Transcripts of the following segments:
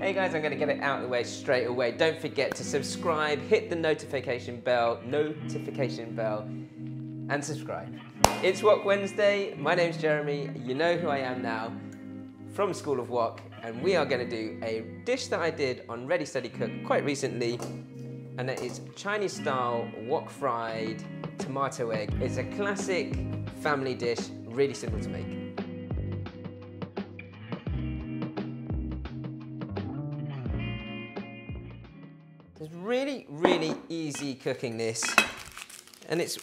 Hey guys, I'm gonna get it out of the way straight away. Don't forget to subscribe, hit the notification bell, notification bell, and subscribe. It's Wok Wednesday. My name's Jeremy. You know who I am now from School of Wok, and we are gonna do a dish that I did on Ready Steady Cook quite recently, and that is Chinese style wok fried tomato egg. It's a classic family dish, really simple to make. It's really, really easy cooking this. And it's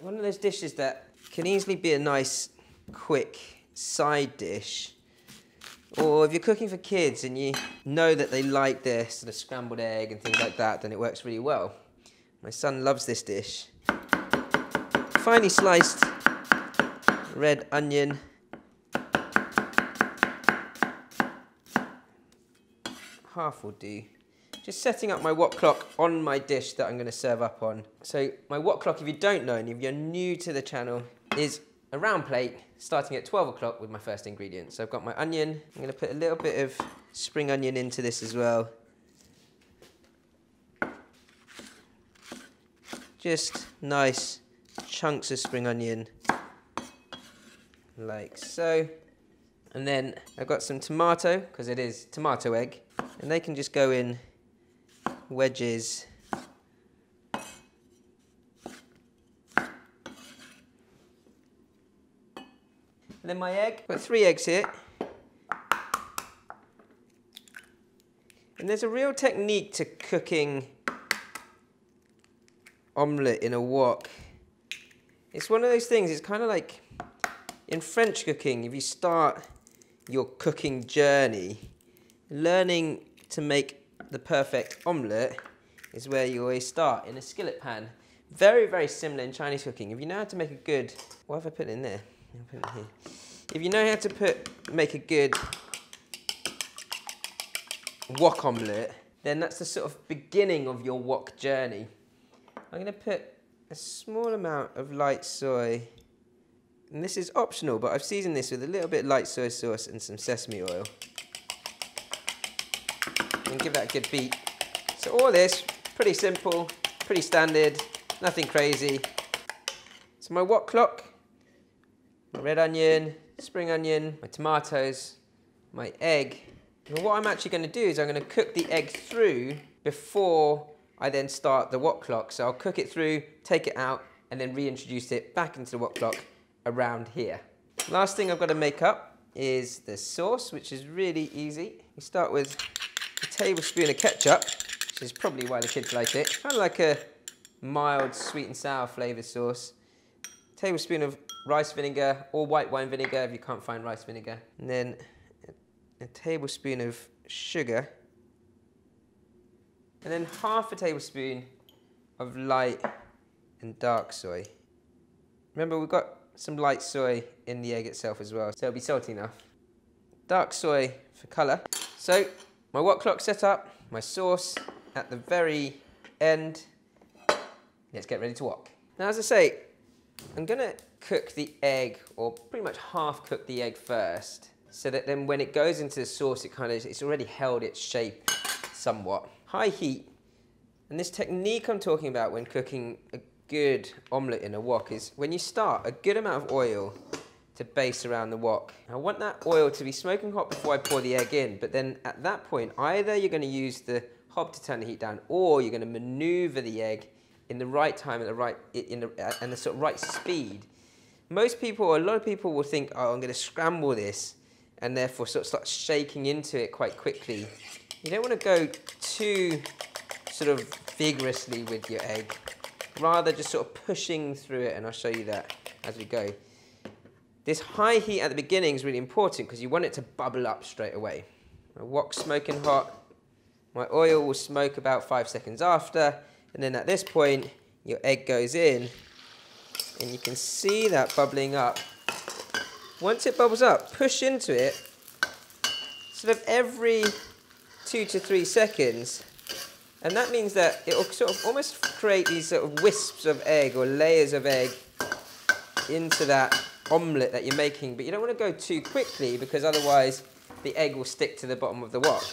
one of those dishes that can easily be a nice, quick side dish. Or if you're cooking for kids and you know that they like this, the scrambled egg and things like that, then it works really well. My son loves this dish. Finely sliced red onion. Half will do just setting up my wok clock on my dish that I'm going to serve up on. So my wok clock, if you don't know, and if you're new to the channel, is a round plate starting at 12 o'clock with my first ingredient. So I've got my onion. I'm going to put a little bit of spring onion into this as well. Just nice chunks of spring onion, like so. And then I've got some tomato, because it is tomato egg, and they can just go in wedges. And then my egg, got three eggs here. And there's a real technique to cooking omelette in a wok. It's one of those things, it's kind of like in French cooking, if you start your cooking journey, learning to make the perfect omelette is where you always start, in a skillet pan. Very, very similar in Chinese cooking. If you know how to make a good, what have I put in there? Put. If you know how to put, make a good wok omelette, then that's the sort of beginning of your wok journey. I'm gonna put a small amount of light soy, and this is optional, but I've seasoned this with a little bit light soy sauce and some sesame oil and give that a good beat. So all this, pretty simple, pretty standard, nothing crazy. So my wok clock, my red onion, spring onion, my tomatoes, my egg. And what I'm actually going to do is I'm going to cook the egg through before I then start the wok clock. So I'll cook it through, take it out, and then reintroduce it back into the wok clock around here. Last thing I've got to make up is the sauce, which is really easy. We start with tablespoon of ketchup, which is probably why the kids like it. Kind of like a mild sweet and sour flavour sauce. Tablespoon of rice vinegar or white wine vinegar if you can't find rice vinegar. And then a, tablespoon of sugar. And then half a tablespoon of light and dark soy. Remember, we've got some light soy in the egg itself as well, so it'll be salty enough. Dark soy for colour. So my wok clock set up, my sauce at the very end. Let's get ready to wok. Now, as I say, I'm gonna cook the egg, or pretty much half cook the egg first, so that then when it goes into the sauce, it kind of, it's already held its shape somewhat. High heat, and this technique I'm talking about when cooking a good omelette in a wok is when you start, a good amount of oil to base around the wok. I want that oil to be smoking hot before I pour the egg in, but then at that point, either you're going to use the hob to turn the heat down, or you're going to maneuver the egg in the right time, at the right, in the, and the sort of right speed. Most people, or a lot of people will think, oh, I'm going to scramble this, and therefore sort of start shaking into it quite quickly. You don't want to go too sort of vigorously with your egg, rather just sort of pushing through it, and I'll show you that as we go. This high heat at the beginning is really important because you want it to bubble up straight away. My wok smoking hot. My oil will smoke about five seconds after. And then at this point, your egg goes in. And you can see that bubbling up. Once it bubbles up, push into it. Sort of every two to three seconds. And that means that it will sort of almost create these sort of wisps of egg or layers of egg into that omelette that you're making, but you don't want to go too quickly because otherwise the egg will stick to the bottom of the wok.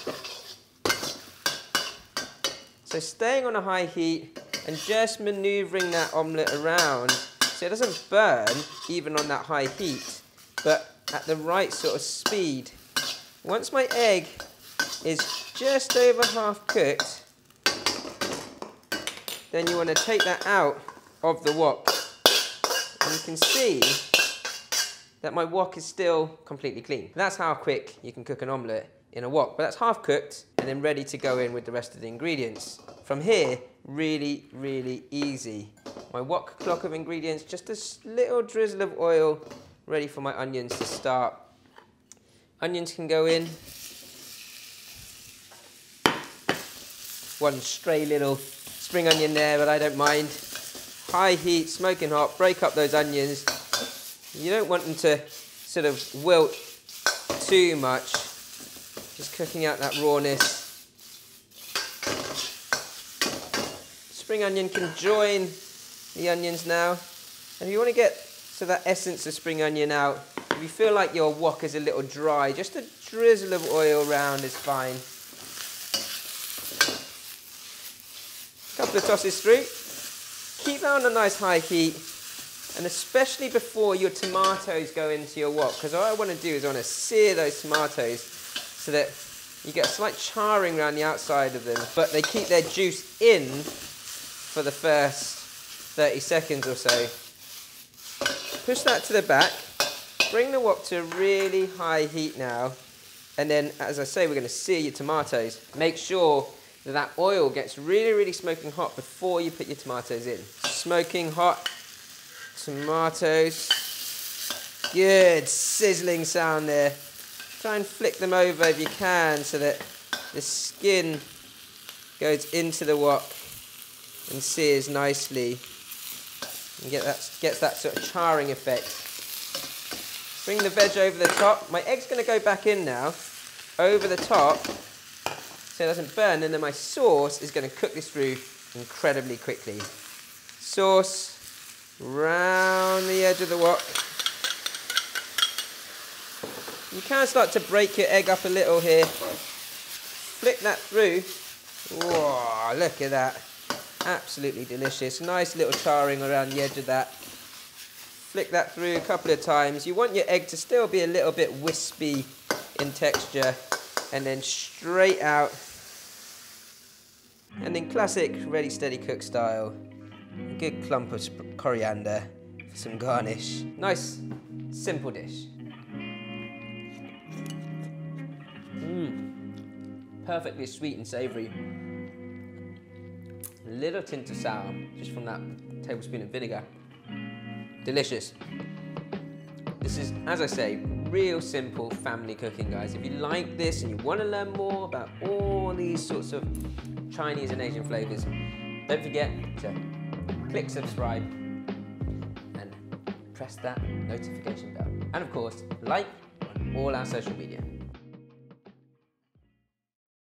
So staying on a high heat and just maneuvering that omelette around so it doesn't burn even on that high heat, but at the right sort of speed. Once my egg is just over half cooked, then you want to take that out of the wok. And you can see that my wok is still completely clean. That's how quick you can cook an omelette in a wok. But that's half cooked and then ready to go in with the rest of the ingredients. From here, really, really easy. My wok clock of ingredients, just a little drizzle of oil, ready for my onions to start. Onions can go in. One stray little spring onion there, but I don't mind. High heat, smoking hot, break up those onions. You don't want them to sort of wilt too much. Just cooking out that rawness. Spring onion can join the onions now. And if you want to get so that essence of spring onion out, if you feel like your wok is a little dry, just a drizzle of oil around is fine. Couple of tosses through. Keep that on a nice high heat, and especially before your tomatoes go into your wok, because all I want to do is I want to sear those tomatoes so that you get a slight charring around the outside of them, but they keep their juice in for the first 30 seconds or so. Push that to the back. Bring the wok to a really high heat now. And then, as I say, we're going to sear your tomatoes. Make sure that that oil gets really, really smoking hot before you put your tomatoes in. Smoking hot tomatoes. Good sizzling sound there. Try and flick them over if you can so that the skin goes into the wok and sears nicely and get that, gets that sort of charring effect. Bring the veg over the top. My egg's going to go back in now, over the top, so it doesn't burn, and then my sauce is going to cook this through incredibly quickly. Sauce round the edge of the wok. You can start to break your egg up a little here. Flick that through. Whoa, look at that. Absolutely delicious. Nice little charring around the edge of that. Flick that through a couple of times. You want your egg to still be a little bit wispy in texture. And then straight out. And in classic ready steady cook style, a good clump of coriander for some garnish. Nice, simple dish. Mmm, perfectly sweet and savoury A little tint of sour just from that tablespoon of vinegar. Delicious. This is, as I say, real simple family cooking, guys. If you like this and you want to learn more about all these sorts of Chinese and Asian flavors, don't forget to click subscribe and press that notification bell. And of course, like on all our social media.